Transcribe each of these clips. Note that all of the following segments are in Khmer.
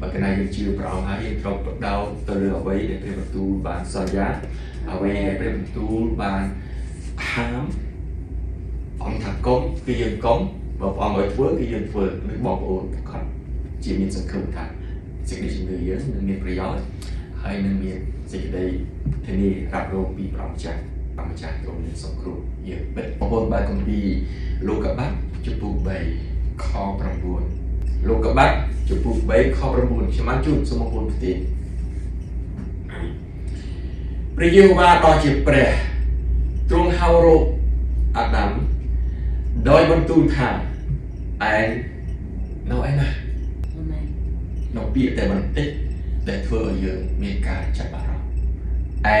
បើកណាយើងជឿព្រះអង្គហើយយើងត្រូវបដោតទៅលើអ្វីដែលព្រះបន្ទូលបានសន្យាអ្វីដែលព្រះបន្ទូលបានហាមអង្គថាកុំគឺយើងកុំបើព្រះអង្គឲ្យធ្វើគឺយើងធ្វើឬបងប្អូនប្រកាសជាមានសង្ឃឹមថាសេចក្តីជំនឿយើងនឹងមានប្រយោជន៍ហើយនឹងមានសេចក្តីធានារ៉ាប់រងពីព្រះម្ចាស់ព្រះម្ចាស់ទ្រង់នឹងសង្គ្រោះយើងពិតបងប្អូនបានគម្ពីរលោកកបាត់ជំពូក3ខ9 លោកកបាត់ជំពូក3ខ9ខ្ញុំបានជួបសូមបងប្អូនផ្ទេព្រះយេហូវ៉ាដ៏ជាព្រះទ្រង់ហៅរកអាដាមដោយបន្ទូលថាឯងនៅឯណាអាមែននៅពាក្យតែបន្តិចដែលធ្វើឲ្យយើងមានការចាប់អារម្មណ៍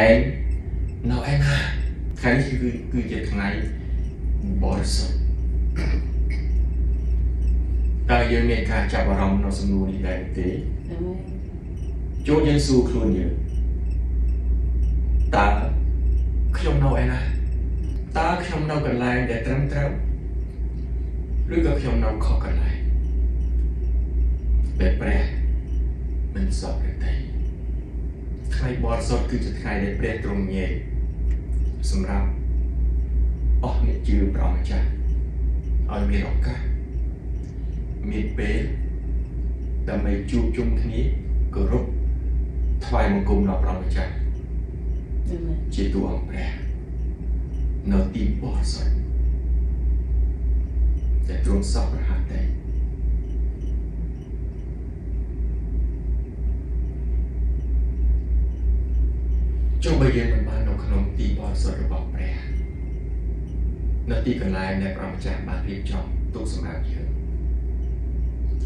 ឯងនៅឯណាថ្ងៃនេះគឺគឺជាថ្ងៃបរិសុទ្ធតើ យើងមានការចាប់អារម្មណ៍នៅសំណួរនេះដែរទេអាមែនចូលយើងសួរខ្លួនយើងតើខ្ញុំនៅឯណាតើខ្ញុំនៅកន្លែងដែលត្រឹមត្រូវឬក៏ខ្ញុំនៅខុសកន្លែងដែលព្រះមិនសពព្រះទេថ្ងៃបរិសុទ្ធគឺជាថ្ងៃដែលព្រះទ្រង់ញែកសម្រាប់អស់អ្នកជឿព្រះម្ចាស់ឲ្យមានឱកាស មានពេលដើម្បីជួបជុំគ្នាគោរពថ្វាយបង្គំដល់ព្រះម្ចាស់អាមែនជាតួអង្គព្រះនៅទីបរិសុទ្ធតែទ្រង់សពប្រហារតែចុះបើយើងមិនបាននៅក្នុងទីបរិសុទ្ធរបស់ព្រះនៅទីកន្លែងដែលព្រះម្ចាស់បានរៀបចំទុកសម្រាប់យើង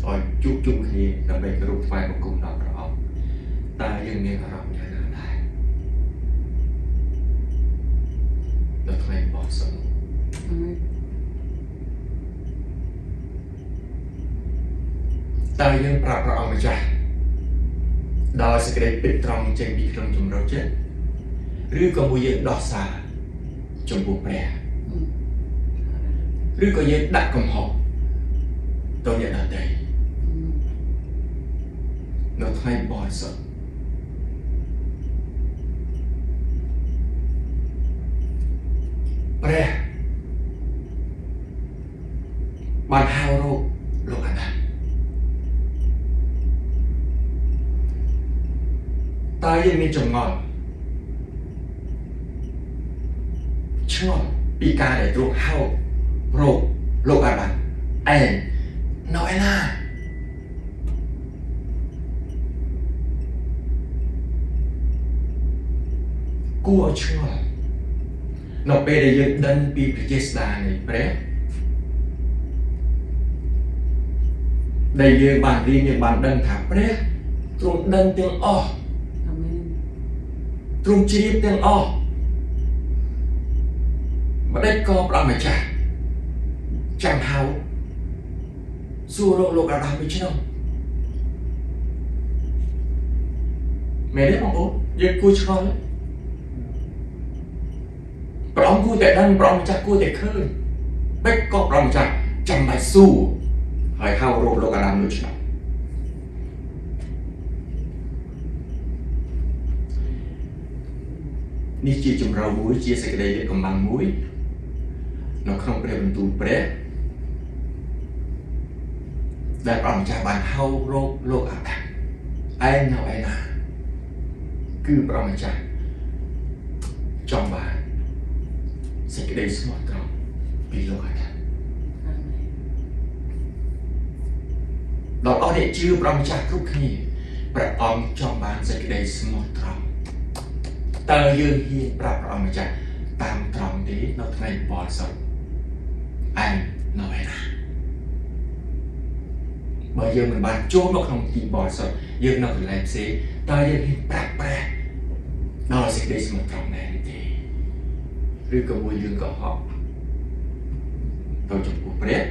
ឲ្យជួបជុំគ្នាដើម្បីគោរពថ្វាយបង្គំដល់ព្រះអង្គតើយើងមានអារម្មណ៍យ៉ាងណាដែរនៅថ្ងៃបោះសុទ្ធអាមែនតើយើងប្រាប់ព្រះអង្គម្ចាស់ដោយសេចក្តីពិតត្រង់ចេញពីក្នុងជំរុចចិត្តឬក៏មួយយើងដោះសារចំពោះព្រះឬក៏យើងដាក់កំហុសទៅអ្នកដទៃ នៅថ្ងៃបោះសុទ្ធព្រះបានហៅរកលោកអាដាមតើយើងមានចម្ងល់ឆ្ងល់ពីការដែលទ្រង់ហៅរោគលោកអាដាមឯងនៅឯណា គួរឲ្យឆ្ងល់នៅពេលដែលយើងដឹងពីព្រះចេស្តានៃព្រះដែលយើងបានរៀនយើងបានដឹងថាព្រះទ្រង់ដឹងទាំងអស់អាមែនទ្រង់ជ្រាបទាំងអស់ម្ដេចក៏ព្រះម្ចាស់ចាំហៅសួររកលោកអាដាមដូច្នោះមែនទេបងប្អូនយើងគួរឆ្ងល់ ព្រះអង្គគួរតែដឹងព្រះអង្គម្ចាស់គួរតែឃើញបេចក៏ព្រះម្ចាស់ចាំបាច់សួរហើយហៅរកលោកអាដាមដូច្នោះនេះជាចម្រៅមួយជាសេចក្តីលាតកំបាំងមួយនៅក្នុងព្រះបន្ទូលព្រះដែលព្រះម្ចាស់បានហៅរកលោកអាដាមឯងនៅឯណាគឺព្រះម្ចាស់ចង់បាន សេចក្តីស្មោះត្រង់ពីលោកអាដាមអាមែនដល់អស់អ្នកជឿព្រះម្ចាស់គ្រប់គ្នាព្រះអង្គចង់បានសេចក្តីស្មោះត្រង់តើយើងហ៊ានប្រាប់ព្រះអង្គម្ចាស់តាមត្រង់ទេនៅថ្ងៃបរិសុទ្ធឯងនៅឯណាបើយើងមិនបានចូលមកក្នុងទីបរិសុទ្ធយើងនៅកន្លែងផ្សេងតើយើងហ៊ានប្រាប់ព្រះដល់សេចក្តីស្មោះត្រង់ដែរទេ ឬក៏មួយយើងកុហកទៅចំពោះព្រះ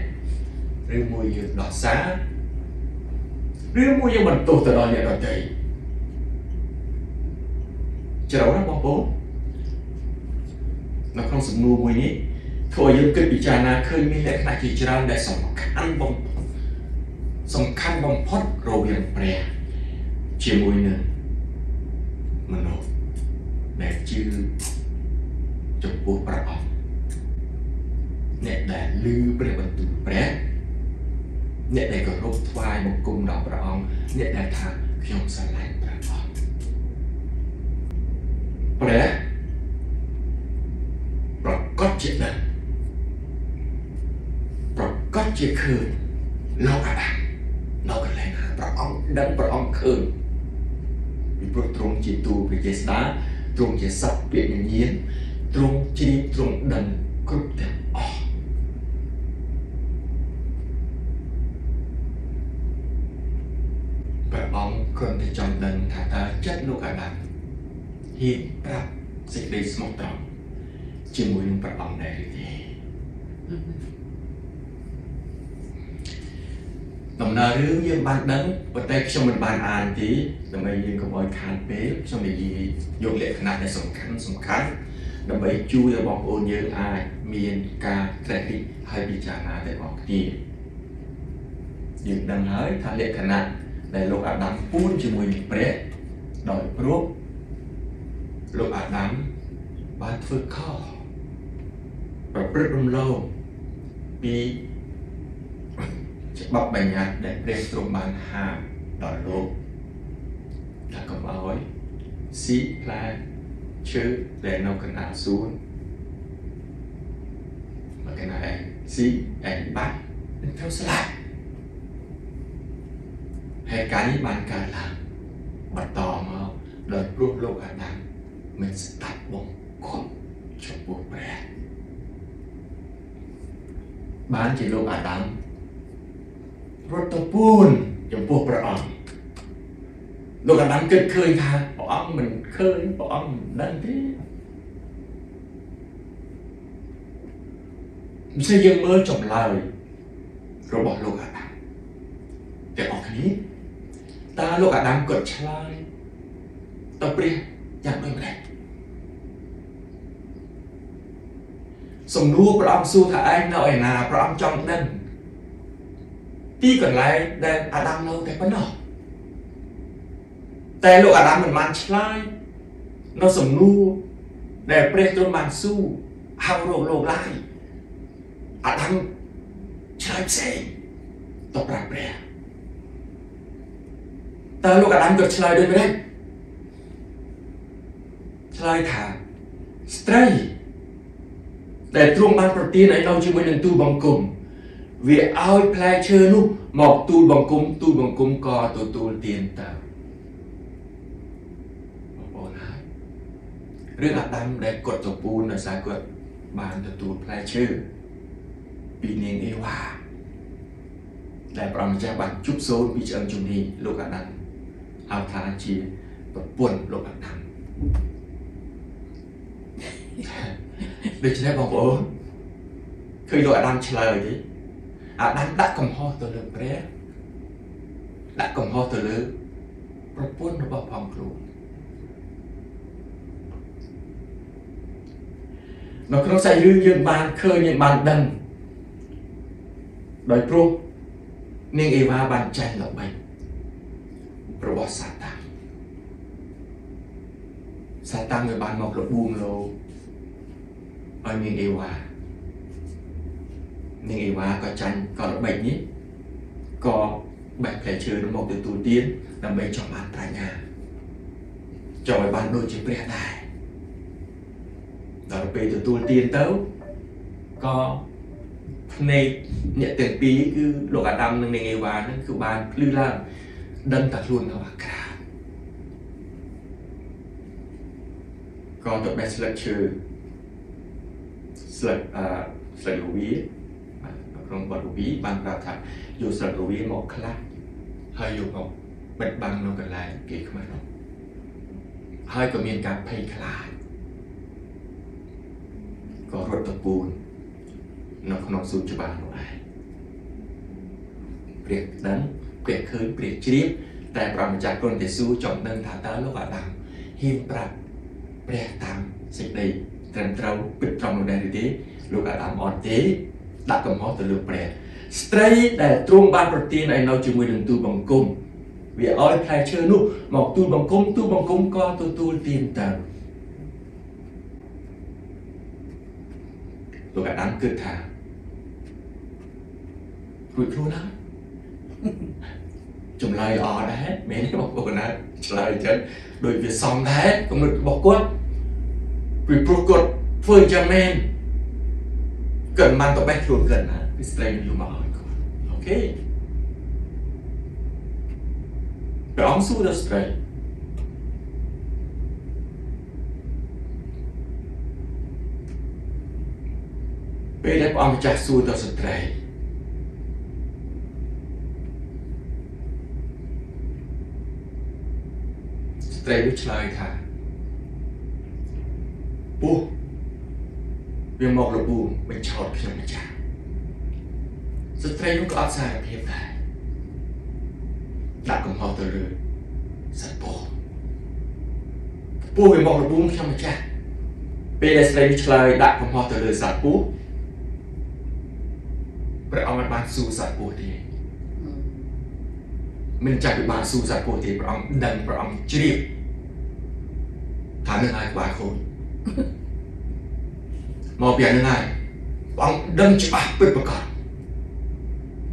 ឬមួយយើងដោះសារឬមួយយើងបន្ទោសទៅដល់អ្នកដទៃច្រើនណាស់បងប្អូននៅក្នុងសំណួរមួយនេះធ្វើឲ្យយើងគិតពិចារណាឃើញមានលក្ខណៈជាច្រើនដែលសំខាន់បំផុតសំខាន់បំផុតរវាងព្រះជាមួយនឹងមនុស្សដែលជឿចំ ពោះព្រះអង្គអ្នកដែលឮព្រះបន្ទូលព្រះអ្នកដែលគោរពថ្វាយបង្គំដល់ព្រះអង្គអ្នកដែលថាខ្ញុំស្រឡាញ់ព្រះអង្គព្រះប្រកាសជាដឹងប្រកាសជាឃើញលោកអាដាមនៅកន្លែងណាព្រះអង្គដឹងព្រះអង្គឃើញពីព្រោះទ្រង់ជាទូលព្រះយេស្តាទ្រង់ជាសត្វពាក្យញញៀន ទ្រង់ជ្រាបទ្រង់ដឹងគ្រប់ទាំងអស់ព្រះអង្គគ្រាន់តែចង់ដឹងថាតើចិត្តលោកអាដាមហ៊ានប្រាប់សេចក្តីស្មោះត្រង់ជាមួយនឹងព្រះអង្គដែរឬទេដំណើររឿងយើងបានដឹងប៉ុន្តែខ្ញុំមិនបានអានទេដើម្បីយើងកុំឲ្យខានពេលខ្ញុំនិយាយយកលក្ខណៈដែលសំខាន់សំខាន់ ដើម្បីជួយឲ្យបងប្អូនយើងអាចមានការត្រេះរិះហើយពិចារណាទាំងអស់គ្នាយើងដឹងហើយថាលក្ខណៈដែលលោកអាដាមពួនជាមួយនឹងព្រះដោយព្រោះលោកអាដាមបានធ្វើខុសប្រព្រឹត្តរំលងពីច្បាប់បញ្ញត្តិដែលព្រះទ្រង់បានហាមដល់លោកថាកុំឲ្យស៊ីផ្លែ ឈើដែលនៅកណ្ដាលសួនមកកណ្ដាលឯងស៊ីឯងបាក់នឹងត្រូវស្លាប់ហើយការនេះបានកើតឡើងបន្តមកដោយព្រោះលោកអាដាមមិនស្ដាប់បងខំចំពោះព្រះបានជាលោកអាដាមរត់ទៅពួនចំពោះព្រះអង្គលោកអាដាមគិតឃើញថា ព្រះអង្គមិនឃើញព្រះអង្គមិនដឹងទេមិនใช่យើងមើលចម្លើយរបស់លោកអាដាមទាំងអស់គ្នាតើលោកអាដាមគាត់ឆ្លើយទៅព្រះយ៉ាងដូចម្ដេចសំណួរព្រះអង្គសួរថាឯងនៅឯណាព្រះអង្គចង់ដឹងទីកន្លែងដែលអាដាមនៅតែប៉ុណ្ណោះ តែលោកអាដាមមិនបានឆ្លើយនៅសំណួរដែលព្រះទ្រង់បានសួរហៅរកលោកឡាយអាដាមឆ្លើយផ្សេងទៅប្រាប់ព្រះតើលោកអាដាមក៏ឆ្លើយដូចម្ដេចឆ្លើយថាស្ត្រីដែលទ្រង់បានប្រទានឲ្យនៅជាមួយនឹងទូលបង្គំវាឲ្យផ្លែឈើនោះមកទូលបង្គំទូលបង្គំក៏ទទួលទានទៅបងប្អូនហើយ រឿងអាដាមដែលគាត់ទៅពូនដោយសារគាត់បានទទួលផ្លែឈើពីនាងអេវ៉ាដែលព្រះម្ចាស់បានជប់សូនពីឆ្អឹងជំនីលោកអាដាមហៅថាជាប្រពន្ធលោកអាដាមដូច្នេះបងប្អូនឃើញលោកអាដាមឆ្លើយទេអាដាមដាក់កំហុសទៅលើព្រះដាក់កំហុសទៅលើប្រពន្ធរបស់ផងខ្លួ ននៅក្នុងសាច់រឿងយើងបានឃើញយើងបានដឹងដោយព្រោះនាងអេវ៉ាបានចាញ់ល្បិចរបស់សាតាំងសាតាំងវាបានមកលបួងលោឲ្យនាងអេវ៉ានាងអេវ៉ាក៏ចាញ់ក៏ល្បិចនេះក៏បែកផ្លែឈើនោះមកទទួលទានដើម្បីចង់បានប្រាជ្ញាចង់ឲ្យបានដូចជាព្រះដែរ ដល់ពេលទទួលទានទៅក៏ភ្នែកអ្នកទាំងពីរគឺលោកអាដាមនិងនាងអេវ៉ាហ្នឹងគឺបានភ្លឺឡើងដឹងតែខ្លួននៅអាក្រាតក៏ទៅបេះស្លឹកឈើស្លឹកអឺស្លឹករវីក្នុងបទរវីបានប្រាប់ថាយកស្លឹករវីមកខ្លះហើយយកមកបិទបាំងនៅកន្លែងគេខ្មែរនោះហើយក៏មានការភ័យខ្លាច ក៏រត់ទៅពូននៅក្នុងសួនច្បារនោះឯងព្រះដឹងព្រះឃើញព្រះជ្រាបតែព្រះម្ចាស់គ្រាន់តែសួរចង់ដឹងថាតើលោកអាដាមហ៊ានប្រាប់ព្រះតាមសេចក្តីត្រឹមត្រូវពិតត្រង់នោះដែរឬទេលោកអាដាមអត់ទេដាក់កំហុសទៅលើព្រះស្ត្រីដែលទ្រង់បានប្រទានឲ្យនៅជាមួយនឹងទូលបង្គំវាឲ្យផ្លែឈើនោះមកទូលបង្គំទូលបង្គំក៏ទទួលទានទៅ លោកអាដាមគិតថារួចខ្លួនហើយចម្លើយអត់ដែរមែនទេបងប្អូនណាឆ្លើយចឹងដូចវាសមដែរគំនិតរបស់គាត់ពីព្រោះគាត់ធ្វើអញ្ចឹងមែនគាត់មិនទៅបេះខ្លួនគាត់ណាពីស្ត្រីយូរមកហើយគាត់អូខេព្រះអង្គសួរដល់ស្ពេលដែលព្រះអង្គម្ចាស់សួរដល់ស្ត្រីស្ត្រីនោះឆ្លើយថាពស់វាមករបួងបញ្ឆោតខ្ញុំម្ចាស់ស្ត្រីនោះក៏អត់សារភាពដែរដាក់កំហុសទៅលើសត្វពស់ពស់វាមករបួងខ្ញុំម្ចាស់ពេលដែលស្ត្រីនេះឆ្លើយដាក់កំហុសទៅលើសត្វពស់ ព្រះអង្គបានសួរសត្វពស់ទេមិនចាច់ពិបាកសួរសត្វពស់ទេព្រះអង្គដឹងព្រះអង្គជ្រាបថានឹងហើយក្បាលខូចមកពីនឹងហើយព្រះអង្គដឹងច្បាស់ពិតប្រាកដ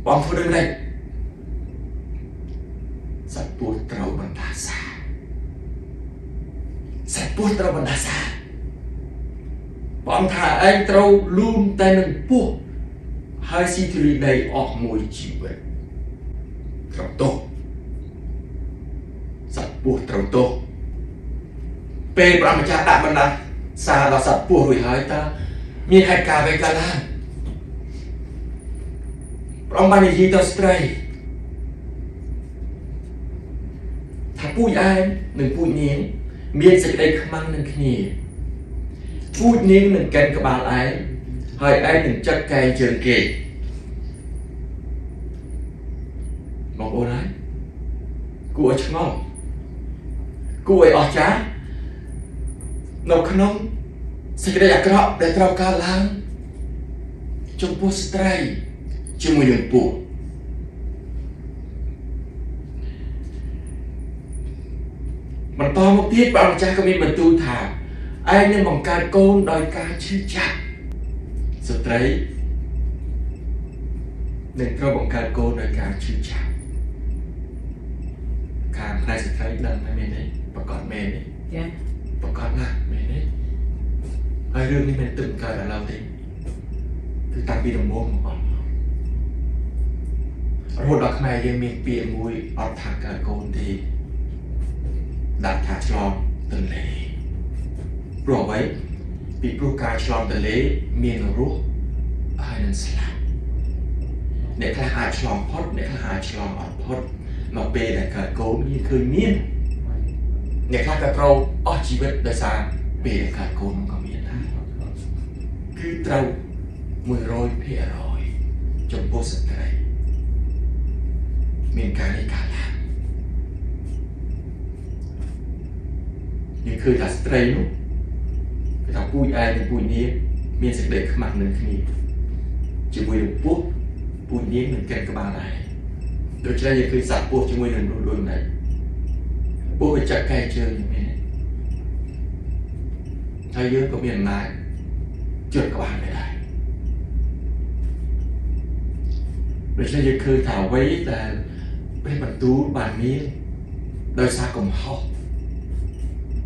ព្រះអង្គធ្វើដូចម្ដេចសត្វពស់ត្រូវបណ្ដាសាសត្វពស់ត្រូវបណ្ដាសាព្រះអង្គថាឯងត្រូវលូនតែនឹងពស់ ហើយស៊ីធូលីដីអស់មួយជីវិតត្រូវទោសសត្វពស់ត្រូវទោសពេលព្រះម្ចាស់ដាក់បណ្ដាសារដល់សត្វពស់រួចហើយតើមានហេតុការណ៍អ្វីកើតឡើងព្រះអង្គបាននិយាយដល់ស្ត្រីថាពូជឯងនិងពូជនាងមានសេចក្តីខ្មាំងនឹងគ្នាពូជនាងនឹងកិនក្បាលឯង ហើយឯងនឹងចាត់កែងជើងគេបងប្អូនហើយគួរឲ្យឆ្ងល់គួរឲ្យអស្ចារ្យនៅក្នុងសេចក្តីអាក្រក់ដែលត្រូវកើតឡើងចំពោះស្ត្រីជាមួយនឹងពស់បន្តមកទៀតព្រះម្ចាស់ក៏មានបន្ទូលថាឯងនឹងបង្កើតកូនដោយការឈឺចាប់ ស្ត្រីនឹងត្រូវបង្កើតកូនដោយការឈឺចាប់ខាងផ្នែកស្ត្រីដឹងតែមែនទេប្រកាសមែនទេចាប្រកាសណាស់មែនទេហើយរឿងនេះមិនទឹកកើតដល់ទេគឺតាំងពីដំបូងមកអស់រហូតដល់ខ្មែរយើងមានពាក្យមួយអត់ថាកើតកូនទេដាក់ថាឆ្លងទន្លេព្រោះអ្វី ពីព្រោះការឆ្លងទន្លេមានរសហើយនឹងស្លាប់អ្នកខ្លះអាចឆ្លងផុតអ្នកខ្លះអាចឆ្លងអត់ផុតមកពេលដែលកើតកូនមានឃើញមានអ្នកខ្លះក៏ត្រូវអស់ជីវិតដោយសារពេលដែលកើតកូនក៏មានដែរគឺត្រូវ100%ចំពោះស្ត្រីមានការនេះកើតឡើងយើងឃើញថាស្ត្រីនោះគឺ ថាពូជឯងនិងពូជនាងមានសេចក្តីខ្មាស់នឹងគ្នាជាមួយនឹងពស់ពូជនាងនឹងកែក្បាលដែរដូច្នេះយើងឃើញសត្វពស់ជាមួយនឹងនោះដូចនេះពស់វាចាក់កែជើងយ៉ាងនេះហើយយើងក៏មានអំណាចជឿក្បាលដែរដូច្នេះយើងឃើញថាអ្វីដែលព្រះបន្ទូលបានមានដោយសារកំហុស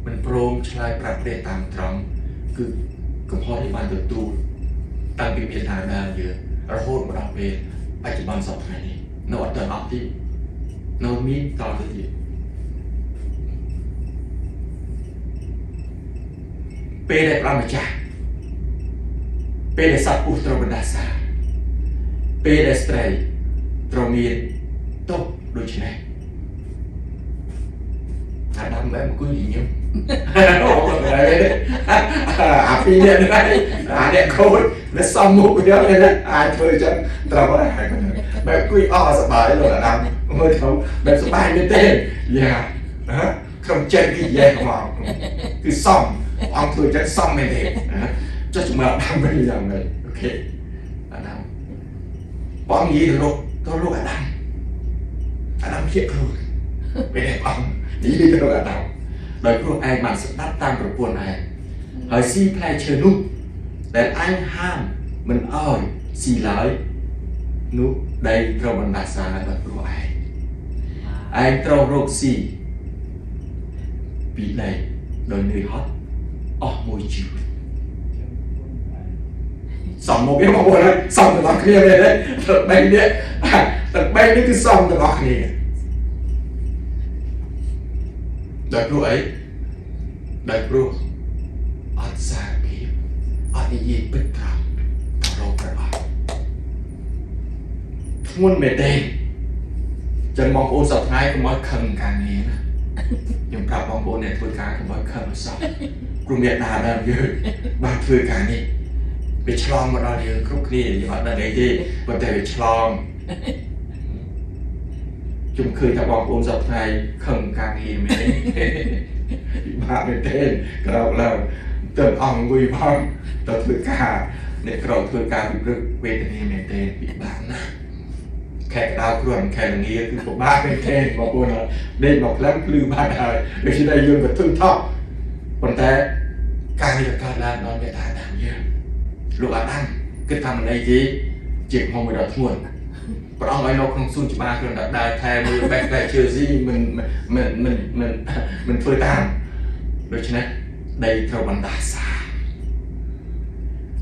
មិនព្រមឆ្លើយប្រាប់ព្រះតាមត្រង់ គឺកំហុសនេះបានទទួលតាំងពីមានថាដើមយើងរហូតមកដល់ពេលបច្ចុប្បន្នសពថ្ងៃនេះនៅអត់ទាន់អស់ទៀតនៅមានតទៅទៀតពេលដែលព្រះម្ចាស់ពេលដែលសត្វពុះត្រូវបណ្ដាសាពេលដែលស្ត្រីត្រូវមានទុកដូច្នេះអាដាមបែបអង្គុយញញឹម អាពីនេះនេះអានេះខូចនៅសំមុខយកនេះអាចធ្វើចឹងត្រូវហើយបែបអង្គុយអស់សប្បាយលោកអាដាមមើលទៅបែបសប្បាយមែនទេយ៉ាណាក្រុមចិត្តគេនិយាយមកគឺសំអង្គធ្វើចឹងសំមែនទេចុះជំរឿអាដាមវិញយ៉ាងម៉េចអូខេអាដាមបងនិយាយទៅលោកទៅលោកអាដាមអាដាមភ្ជាប់ខ្លួនពេលព្រះអង្គនិយាយទៅអាដាម ដោយព្រោះឯងបានស្ដាប់តាមប្រពន្ធឯងហើយស៊ីផ្លែឈើនោះដែលអញហាមមិនអោយស៊ីឡើយនោះដីត្រូវបណ្ដាសាដោយព្រោះឯងឯងត្រូវរកស៊ីពីដីដោយនឿយហត់អស់មួយជីវិតសំមកវាមកវិញសំទាំងអស់គ្នាទេទឹកបែកនេះទឹកបែកនេះគឺសំទាំងអស់គ្នា ដោយព្រោះអីដោយព្រោះអត់សារភាពអត់និយាយពិតត្រង់ទៅរកព្រះអង្គធ្ងន់មែនទេចឹងបងប្អូនសប្តាហ៍កុំឲ្យខឹងការងារណាខ្ញុំប្រាប់បងប្អូនអ្នកធ្វើការកុំឲ្យខឹងសោះព្រោះមានដាដើមយើងបានធ្វើការនេះវាឆ្លងមកដល់យើងគ្រប់គ្នាយើងអត់ដឹងអីទេប៉ុន្តែវាឆ្លង ជុំឃើញថាបងប្អូនសប្តាហ៍ខឹងការងារមែនទេពិបាកមែនទេក្រោកឡើងទៅអង្គអង្គុយផងទៅធ្វើការអ្នកក្រោកធ្វើការពិព្រឹកវេទនាមែនទេពិបាកណាស់ខែក្តៅគ្រាន់ខែល្ងាគឺពិបាកមែនទេបងប្អូនដេកមកផ្លាំងភ្លឺបាត់ហើយដូច្នេះយើងក៏ធឹងថប់ប៉ុន្តែការនេះកើតឡើងដល់មេត្តាតាមយើងលោកអាដាមគិតថាមិនអីទេជាហងមួយដល់ធ្ងន់ ព្រះអង្គឲ្យនៅក្នុងសួនច្បារគ្រាន់តែដើរថែមើលបែកបែកជឿស៊ីមិនមិនមិនមិនមិនធ្វើតាមដូច្នេះដីត្រូវបណ្ដាសា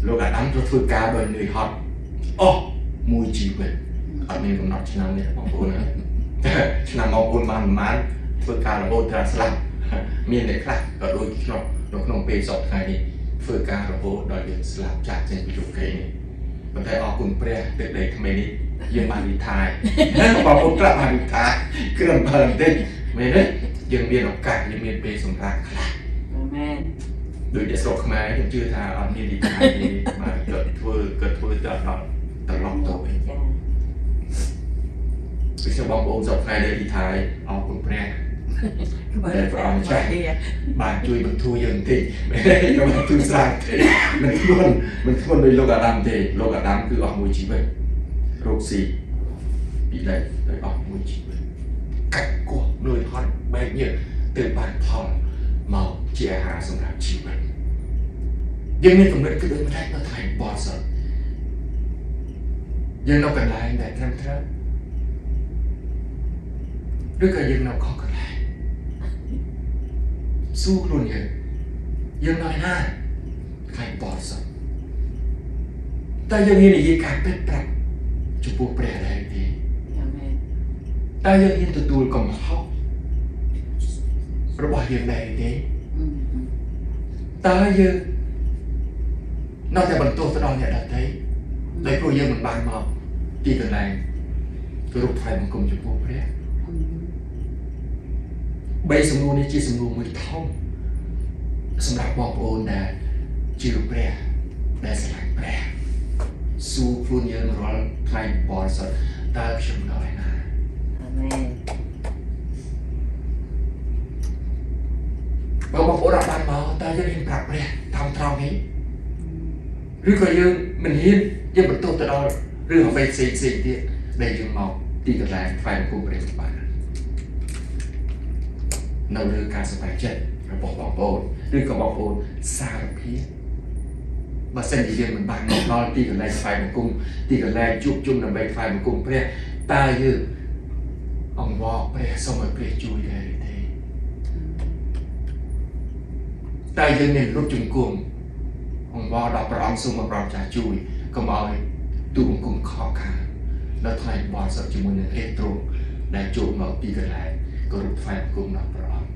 លោកអាដាមត្រូវធ្វើការដោយនឿយហត់អស់មួយជីវិតអត់មានកំណត់ឆ្នាំនេះបងប្អូនណាឆ្នាំបងប្អូនបានប្រហែលធ្វើការរហូតដល់ស្លាប់មានអ្នកខ្លះក៏ដូចខ្ញុំនៅក្នុងពេលសពថ្ងៃនេះធ្វើការរហូតដល់យើងស្លាប់ចាក់ចេញពីជោគជ័យនេះប៉ុន្តែអរគុណព្រះទឹកដីថ្មីនេះ យើងបានវិថាយបងប្អូនក្រាបបានវិថាយគ្រឿងបើបន្តិចមែនទេយើងមានឱកាសយើងមានពេលសម្រាប់ខ្លះអាមែនដូចតែស្រុកខ្មែរខ្ញុំជឿថាអត់មានវិថាយទេបាទគាត់ធ្វើគាត់ធ្វើទៅដល់ត្រឡប់ទៅវិញចាពីខ្ញុំបងប្អូនស្រុកខ្មែរដែលវិថាយអរគុណព្រះដែលព្រះអង្គចាស់បានជួយបន្ធូរយើងបន្តិចខ្ញុំមិនទូស្រាយទេមិនធ្ងន់មិនធ្ងន់ដោយលោកអាដាមទេលោកអាដាមគឺអស់មួយជីវិត រោគស៊ីពីដីដោយអស់មួយជីវិតកាច់គោះលួយហត់បែកញើសទើបបានផលមកជាអាហារសម្រាប់ជីវិតយើងមានកម្រិតគឺដូចម្ដេចនៅថ្ងៃបរិសុទ្ធ យើងនៅកន្លែងដែលត្រឹមត្រូវឬក៏យើងនៅខុសកន្លែងសួរខ្លួនយើងយើងនៅណាថ្ងៃបរិសុទ្ធតែយើងហ៊ាននិយាយការពិតប្រាប់ចំពោះព្រះដែរទេអាមែនតែយើងហ៊ានទទួលកំហុសរបស់យើងដែរទេអឺតើយើងនៅតែបន្ទោសទៅដល់អ្នកដទៃដោយព្រោះយើងមិនបានមកទីកន្លែងគោរពថ្វាយបង្គំចំពោះព្រះអឺបីសំណួរនេះជាសំណួរមួយធំសម្រាប់បងប្អូនដែលជឿព្រះដែលស្រឡាញ់ព្រះ សួរខ្លួនយើងរាល់ថ្ងៃបរិសុទ្ធតើខ្ញុំនៅឯណាអាមែនបើបងប្អូនអត់បានមកតើយើងហ៊ានប្រាប់ព្រះតាមត្រង់នេះឬក៏យើងមិនហ៊ានយើងបន្ទោសទៅដល់រឿងអ្វីផ្សេងផ្សេងៗទៀតដែលយើងមកទីកន្លែងថ្វាយបង្គំព្រះមិនបាននៅលើការសម្រេចចិត្តរបស់បងប្អូនឬក៏បងប្អូនសារភាព បើសិនជាយើងមិនបានមកដល់ទីកន្លែងថ្វាយបង្គំទីកន្លែងជួបជុំដើម្បីថ្វាយបង្គំព្រះតើយើងអង្វរព្រះសូមឲ្យព្រះជួយដែរឬទេតើយើងមានរូបជង្គង់អង្វរដល់ព្រះអង្គសូមឲ្យព្រះអង្គចាស់ជួយកុំឲ្យទូបង្គំខកខាននៅថ្ងៃបរិសុទ្ធជាមួយនឹងរាជទ្រង់ដែលជួបមកទីកន្លែងគោរពថ្វាយបង្គំដល់ព្រះអង្គ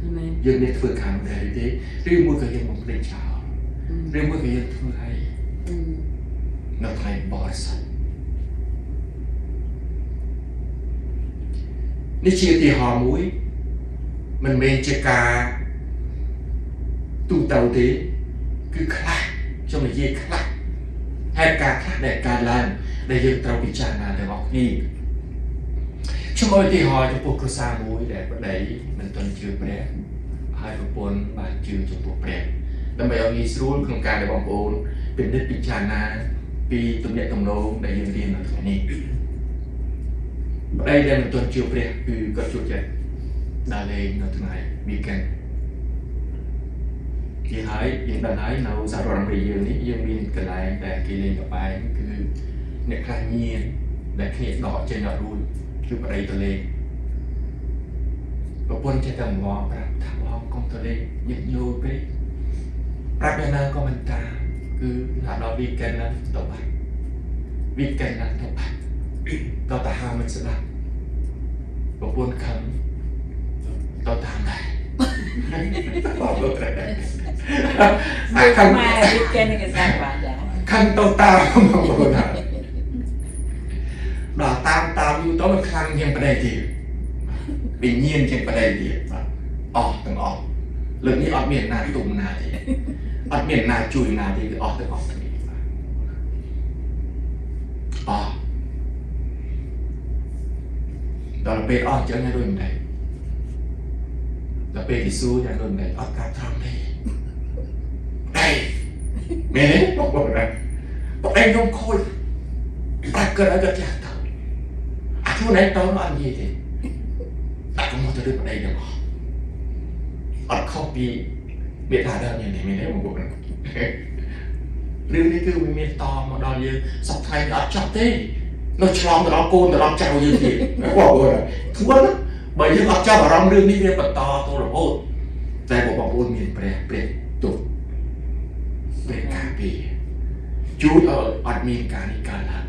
អាមែនយើងមានធ្វើការដែរឬទេឬមួយក៏យើងបំភ្លេចចោលអឺ ឬមួយក៏យើងធ្វើឲ្យអឺនៅថ្ងៃបរិសុទ្ធនេះជាឧទាហរណ៍មួយមិនមែនជាការទូទៅទេគឺខ្លះខ្ញុំនិយាយខ្លះហេតុការណ៍ខ្លះដែលកើតឡើងដែលយើងត្រូវពិចារណាទាំងអស់គ្នាខ្ញុំឲ្យឧទាហរណ៍ចំពោះគ្រួសារមួយដែលប្តីមិនទាន់ជឿព្រះហើយប្រពន្ធបានជឿចំពោះព្រះ ដើម្បីឲ្យងាយស្រួលក្នុងការដែលបងប្អូនពិនិត្យពិចារណាពីទំនាក់ទំនងដែលយើងរៀននៅថ្ងៃនេះបប្តីដែលមិនទាន់ជឿព្រះគឺគាត់ជួបចិត្តដើរលេងនៅថ្ងៃ weekend ជាហើយយើងដឹងហើយនៅសហរដ្ឋអាមេរិកយើងនេះយើងមានកន្លែងដែលគេលេងកបែងគឺអ្នកខ្លះញៀនដែលគ្នាដកចេញអត់រួចគឺប្តីទៅលេងប្រពន្ធចេះតែងងប្រាប់ថាបងកុំទៅលេងញឹកញយពេក ប្រាប់យ៉ាងណាក៏មិនតាមគឺថាដល់ weekend ហ្នឹងទៅបាត់ weekend ហ្នឹងទៅបាត់ទៅតាហាមិនស្ដាប់ប្រពន្ធខឹងទៅតាមដែរបងលោកតែអាខឹងម៉ែវិកែនគេសាក់បាចាខឹងទៅតាមបងប្អូនណាដល់តាមតាមយូរទៅវាខ្លាំងជាងប្តីទៀតវិញ្ញាណជាងប្តីទៀតបាទអស់ទាំងអស់លើកនេះអត់មានណាទុំណាទេ អត់មានណាជួយណាទេគឺអស់ទាំងអស់គ្នាបាទអស់ដល់ពេលអស់អញ្ចឹងហើយរួចមិនដែរដល់ពេលគេសួរយ៉ាងដូចមិនដែរអត់ការត្រង់ទេដៃមែនទេបងប្អូនណាបងឯងខ្ញុំខូចតែកើតឲ្យគាត់ចាស់ទៅអាខ្លួនឯងទៅនោះអត់និយាយទេតែកុំមកទៅរឿងប្តីទាំងអស់អត់ខុសពី មេតាដើមយ៉ាងនេះមែនទេបងប្អូនរឿងនេះគឺវាមានតមកដល់យើងសពថ្ងៃអត់ចប់ទេនៅឆ្លងទៅដល់កូនទៅដល់ចៅយើងទៀតបងប្អូនធ្ងន់ណាស់បើយើងអត់ចាប់អារម្មណ៍រឿងនេះវាបន្តទៅរហូតតែបងប្អូនមានព្រះព្រះទុកព្រះការពារជួយឲ្យអត់មានការនេះកើតឡើង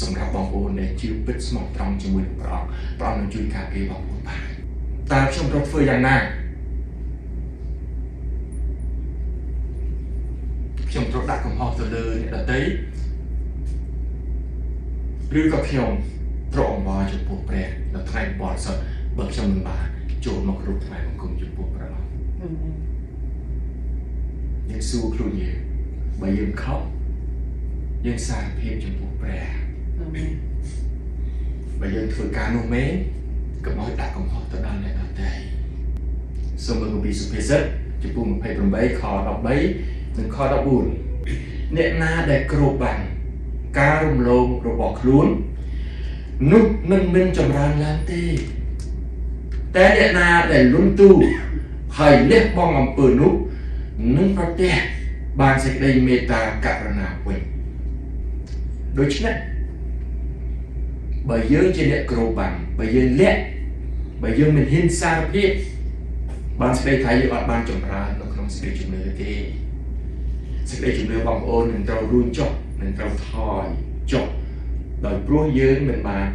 សម្រាប់បងប្អូនដែលជឿពិតស្មោះត្រង់ជាមួយនឹងព្រះអង្គព្រះអង្គនឹងជួយការពារបងប្អូនបានតើខ្ញុំត្រូវធ្វើយ៉ាងណា ខ្ញុំត្រូវដាក់កំហុសទៅលើអ្នកដទៃឬក៏ខ្ញុំត្រូវអង្វរចំពោះព្រះនៅថ្ងៃបរិសុទ្ធបើខ្ញុំមិនបានចូលមកគ្រប់ថ្ងៃបង្គំចំពោះព្រះអង្គយើងសួរខ្លួនយើងបើយើងខុសយើងសារភាពចំពោះព្រះបើយើងធ្វើការនោះមែនកុំឲ្យដាក់កំហុសទៅដល់អ្នកដទៃសូមមើលគម្ពីរសុភាសិតចំពោះ28ខ13និងខ14 អ្នកណាដែលគ្របបាំងការរំលងរបស់ខ្លួននោះនឹងមិនចម្រើនឡើងទេ តែអ្នកណាដែលលន់ទូហើយលះបង់អំពើនោះនឹងប្រទះបានសេចក្តីមេត្តាករុណាវិញដូច្នេះបើយើងជាអ្នកគ្រូបាំងបើយើងលាក់បើយើងមិនហ៊ានសារភាពបានសេចក្តីថាយើងអត់បានចម្រើននៅក្នុងសេចក្តីជំនឿទេ សេចក្តីជំនឿបងប្អូននឹងត្រូវរួញចុះនឹងត្រូវថយចុះដោយព្រោះយើងមិនបាន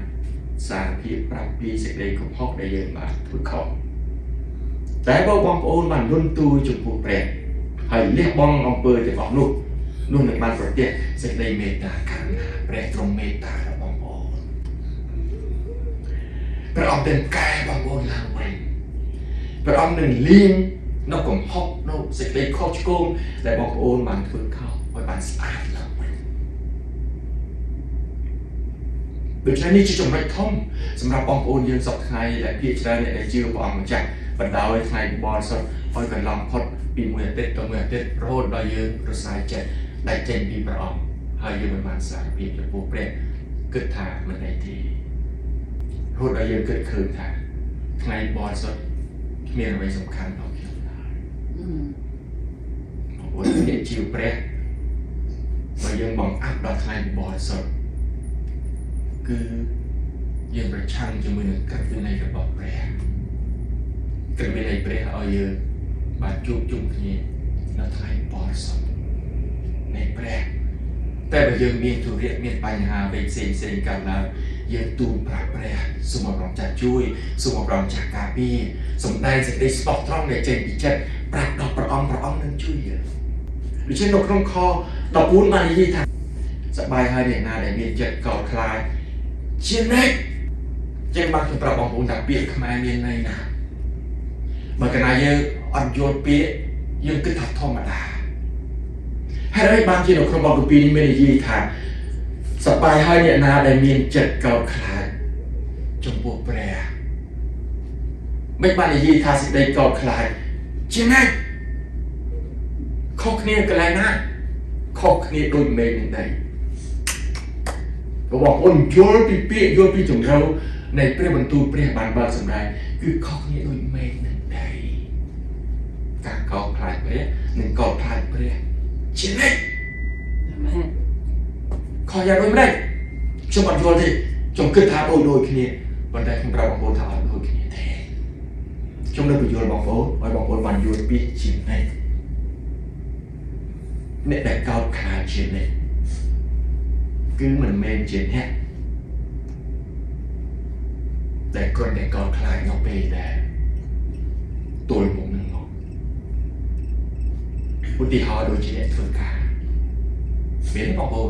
សារភាពប្រាប់ពីសេចក្តីកំហុសដែលយើងបានធ្វើខុសតែបើបងប្អូនបានលន់ទូចំពោះព្រះហើយលះបង់អំពើទាំងអស់នោះនោះនឹងបានប្រទះសេចក្តីមេត្តាករុណាព្រះទ្រង់មេត្តារបស់បងប្អូនព្រះអង្គទាំងកែបងប្អូនឡើងវិញព្រះអង្គនឹងលៀង នៅកំហុសនៅសេចក្តីខុសឆ្គងដែលបងប្អូនបានធ្វើខុសឲ្យបានស្អាតឡើងវិញដូច្នេះនេះជាចំណុចធំសម្រាប់បងប្អូនយើងសពថ្ងៃដែលភាគច្រើនអ្នកដែលជឿព្រះអង្គម្ចាស់បណ្ដោយថ្ងៃបរិសុទ្ធឲ្យកន្លងផុតពីមួយអាទិត្យទៅមួយអាទិត្យរហូតដល់យើងរសាយចិត្តដែលចេញពីព្រះអង្គហើយយើងមិនបានសារភាពចំពោះព្រះគិតថាមិនអីទេរហូតដល់យើងគិតឃើញថាថ្ងៃបរិសុទ្ធគ្មានអ្វីសំខាន់ដល់ខ្ញុំឡើយបងប្អូនអ្នក ជឿព្រះបើយើងបង្អាប់ដល់ថ្ងៃបរិសុទ្ធគឺយើងប្រឆាំងជាមួយនឹងក្រឹតវិន័យរបស់ព្រះក្រឹតវិន័យព្រះឲ្យយើងបានជួបជុំគ្នានៅថ្ងៃបរិសុទ្ធនៃព្រះតែបើយើងមានទុរៈមានបញ្ហាវិញផ្សេងផ្សេងកើតឡើងយើងទូលប្រាប់ព្រះសូមអរំចាស់ជួយសូមអរំចាស់ការពារសំដែងសេចក្តីស្បោះត្រង់ដែលចេញពីចិត្តប្រាប់ដល់ព្រះអង្គព្រះអង្គនឹងជួយយើង ដូច្នេះនៅក្នុងខ14បាននិយាយថាសប្បាយហើយអ្នកណាដែលមានចិត្តកោតខ្លាចជានិច្ចចឹងបានខ្ញុំប្រាប់បងប្អូនថាពាក្យខ្មែរមានន័យណាបើកណាយើងអត់យល់ពាក្យយើងគិតថាធម្មតាហេតុអីបានជានៅក្នុងបទគម្ពីរនេះមាននិយាយថាសប្បាយហើយអ្នកណាដែលមានចិត្តកោតខ្លាចចំពោះព្រះមិនបាននិយាយថាសេចក្តីកោតខ្លាចជាណាច់ ខុសគ្នាកន្លែងណាខុសគ្នាដូចមេឃនឹងដីបងប្អូនយល់ពីពាក្យយល់ពីជំរឿនៃព្រះបន្ទូលព្រះបានបើកសម្ដែងគឺខុសគ្នាដូចមេឃនិងដីការកោតខ្លាចព្រះនិងកោតខ្លាចព្រះជានិច្ច Amen. ខុសយ៉ាងដូចម្ដេចខ្ញុំអត់យល់ទេខ្ញុំគិតថាដូចដូចគ្នាប៉ុន្តែខ្ញុំប្រាប់បងប្អូនថាអត់ដូចគ្នាទេខ្ញុំនៅបញ្យល់បងប្អូនឲ្យបងប្អូនបានយល់ពីជានិច្ច អ្នកដែលកោតខ្លាចជានិច្ចគឺមិនមែនជាអ្នកដែលគ្រាន់តែកោតខ្លាចនៅពេលដែលទល់មុខនឹងមកឧទាហរណ៍ដូចជាអ្នកធ្វើការមានទេបងប្អូន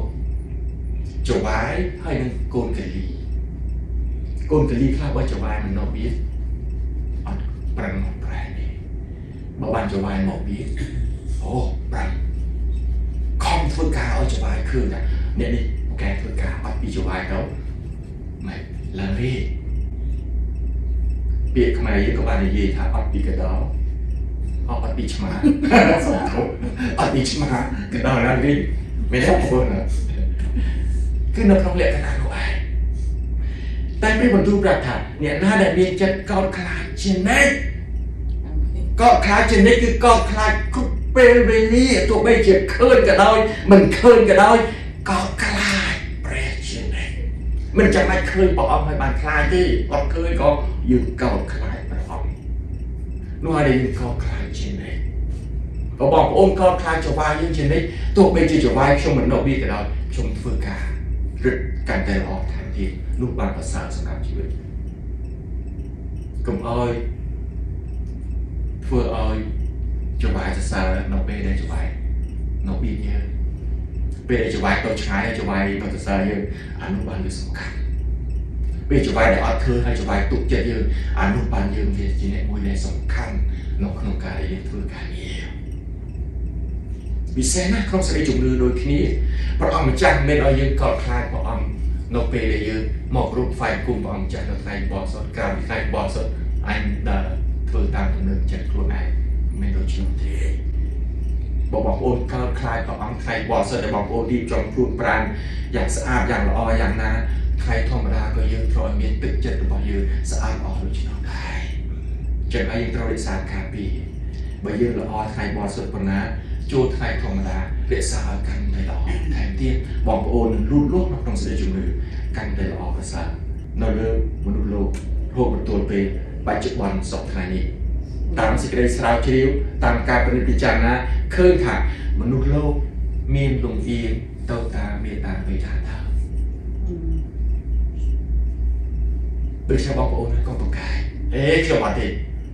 ចវាយហើយនឹងកូនកលីកូនកលីខ្លះបើចវាយមិននៅវាអត់ប្រឹងមកប្រែនេះបើបានចវាយមកវាអូប្រឹងខំ ធ្វើការឲ្យចវាយឃើញថាអ្នកនេះកែធ្វើការអត់ពីចវាយទៅមិនឡើងរីពាក្យខ្មែរយើងក៏បាននិយាយថាអត់ពីកដោអត់ពីឆ្មាសុំទោសអត់ពីឆ្មាកដោឡើងរីមានទេបងប្អូនណាគឺនៅក្នុងលក្ខណៈនោះឯងតែព្រះបន្ទូលប្រាប់ថាអ្នកណាដែលមានចិត្តកោតខ្លាចជានិច្ច Amen. កោតខ្លាចជានិច្ចគឺកោតខ្លាចគ្រប់ ពេលវេលាទោះបីជាឃើញក៏ដោយមិនឃើញក៏ដោយកោតខ្លាចព្រះជានិច្ចមិនចាំបាច់ឃើញព្រះអង្គឲ្យបានខ្លាចទេអត់ឃើញក៏យើងកោតខ្លាចព្រះអង្គនោះហើយដែលយើងកោតខ្លាចជានិច្ចបើបងប្អូនកោតខ្លាចចវាយយើងជានិច្ចទោះបីជាចវាយខ្ញុំមិននៅវាក៏ដោយខ្ញុំធ្វើការរឹតកាន់តែល្អថែមទៀតនោះបានប្រសើរសម្រាប់ជីវិតកុំអោយធ្វើឲ្យ ចវាយសរសើរនៅពេលដែលចវាយនៅបៀតយើងពេលដែលចវាយទៅឆ្ងាយហើយចវាយទៅសរសើរយើងអានោះបានវាសំខាន់ពេលចវាយដែលអត់ឃើញហើយចវាយទុកចិត្តយើងអានោះបានយើងវាជាអ្នកមួយដែលសំខាន់នៅក្នុងការដែលយើងធ្វើការងារពិសេសណាស់ក្នុងសេចក្តីជំនឿដូចគ្នាព្រះអង្គម្ចាស់មិនមែនឲ្យយើងកោតខ្លាចព្រះអង្គនៅពេលដែលយើងមករកផ្សាយគុំព្រះអង្គម្ចាស់នៅថ្ងៃបោះសុតក្រៅពីថ្ងៃបោះសុតអញដើរធ្វើតាមទំនើបចិត្តខ្លួនឯង មិនមែនដូចខ្ញុំទេបើបងប្អូនកោតខ្លាចព្រះអង្គថ្ងៃបោះសុតដែលបងប្អូនរៀបចំខ្លួនប្រាណយ៉ាងស្អាតយ៉ាងល្អយ៉ាងណាថ្ងៃធម្មតាក៏យើងត្រូវឲ្យមានទឹកចិត្តរបស់យើងស្អាតអស់ដូចនោះដែរចឹងហើយយើងត្រូវរក្សាការពារបើយើងល្អថ្ងៃបរិសុទ្ធប៉ុណ្ណាចូលថ្ងៃធម្មតារក្សាឲ្យកាន់តែល្អថែមទៀតបងប្អូននឹងលូតលាស់នៅក្នុងសេចក្តីជំនឿកាន់តែល្អប្រសើរនៅលើមនុស្សលោករហូតបន្ទាល់ពេលបច្ចុប្បន្នសពថ្ងៃនេះ តាមសេចក្តីស្រាវជ្រាវតាមការពិនិត្យពិចារណាឃើញថាមនុស្សលោកមានលំអៀងទៅតាមមេត្តាបិតាតើដូច្នេះបងប្អូនកុំប្រកែកអេខ្ញុំអត់ទេ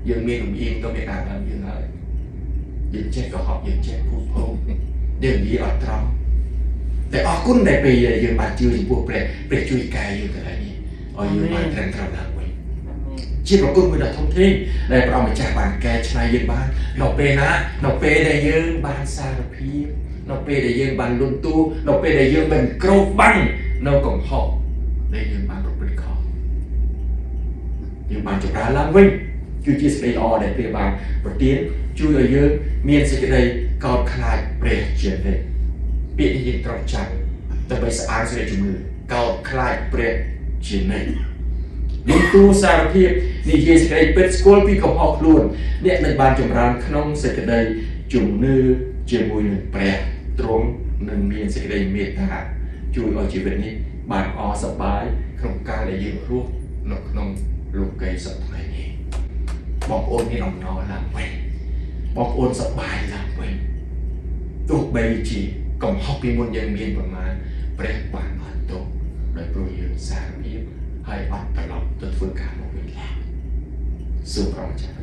យើងមានលំអៀងទៅមេត្តាដើមយើងហើយយើងចេះកុហកយើងចេះพูดផោយើងនិយាយអត់ត្រង់តែអរគុណដែលពេលដែលយើងបានជឿចំពោះព្រះព្រះជួយកែយើងកន្លែងនេះឲ្យយើងបានត្រឹមត្រូវឡើងវិញ Amen. ជាប្រគុណមួយដ៏ធំធេងដែលព្រះអង្គម្ចាស់បានកែច្នៃយើងបាននៅពេលណានៅពេលដែលយើងបានសារភាពនៅពេលដែលយើងបានលន់តួនៅពេលដែលយើងបានក្រោបបាំងនៅកំហុសដែលយើងបានប្រព្រឹត្តខុសយើងបានចម្រើនឡើងវិញគឺជាសេចក្តីល្អដែលព្រះបានប្រទានជួយឲ្យយើងមានសេចក្តីកោតខ្លាចព្រះជានិច្ចពាក្យនេះយើងត្រូវចាំដើម្បីស្អាតសេចក្តីជំនឿកោតខ្លាចព្រះជានិច្ចលោកទូសារភាព និយាយសេចក្តីពិតស្គាល់ពីកំហុសខ្លួនអ្នកនឹងបានចម្រើនក្នុងសេចក្តីជំនឿជាមួយនឹងព្រះទ្រង់នឹងមានសេចក្តីមេត្តាជួយឲ្យជីវិតនេះបានអសប្បាយក្នុងការដែលយើងរស់នៅក្នុងលោកីសប្តាហ៍នេះបងប្អូនមានអំណរឡើងវិញបងប្អូនសប្បាយឡើងវិញទោះបីជាកំហុសពីមុនយើងមានប្រមាណព្រះបានអត់ទោសដោយព្រោះយើងសារភាពហើយអត់ត្រឡប់ទៅធ្វើការមក វិញឡើយសូមព្រះម្ចាស់